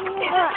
Yeah.